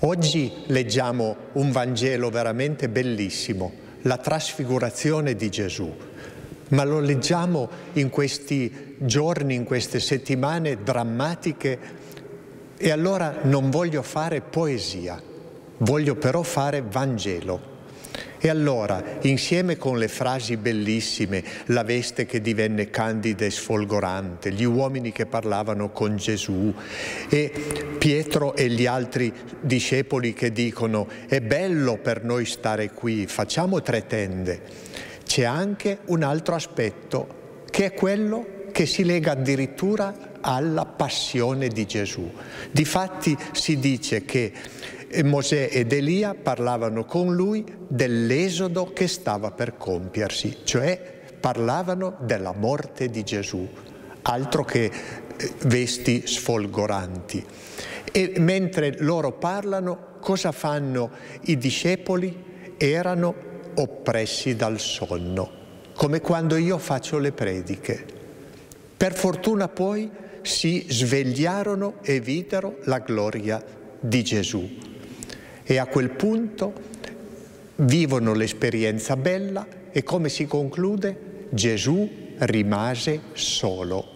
Oggi leggiamo un Vangelo veramente bellissimo, la trasfigurazione di Gesù, ma lo leggiamo in questi giorni, in queste settimane drammatiche e allora non voglio fare poesia, voglio però fare Vangelo. E allora, insieme con le frasi bellissime, la veste che divenne candida e sfolgorante, gli uomini che parlavano con Gesù e Pietro e gli altri discepoli che dicono è bello per noi stare qui, facciamo tre tende, c'è anche un altro aspetto che è quello che si lega addirittura alla passione di Gesù. Difatti si dice che Mosè ed Elia parlavano con lui dell'esodo che stava per compiersi, cioè parlavano della morte di Gesù, altro che eh, vesti sfolgoranti. E mentre loro parlano, cosa fanno i discepoli? Erano oppressi dal sonno, come quando io faccio le prediche. Per fortuna poi si svegliarono e videro la gloria di Gesù. E a quel punto vivono l'esperienza bella e come si conclude? Gesù rimase solo.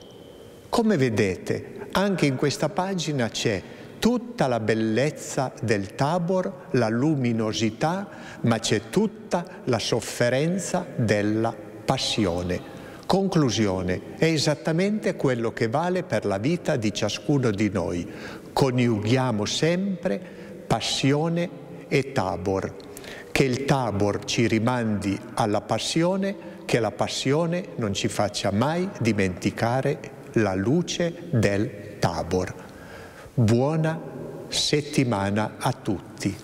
Come vedete, anche in questa pagina c'è tutta la bellezza del Tabor, la luminosità, ma c'è tutta la sofferenza della passione. Conclusione, è esattamente quello che vale per la vita di ciascuno di noi. Coniughiamo sempre passione e tabor. Che il tabor ci rimandi alla passione, che la passione non ci faccia mai dimenticare la luce del tabor. Buona settimana a tutti.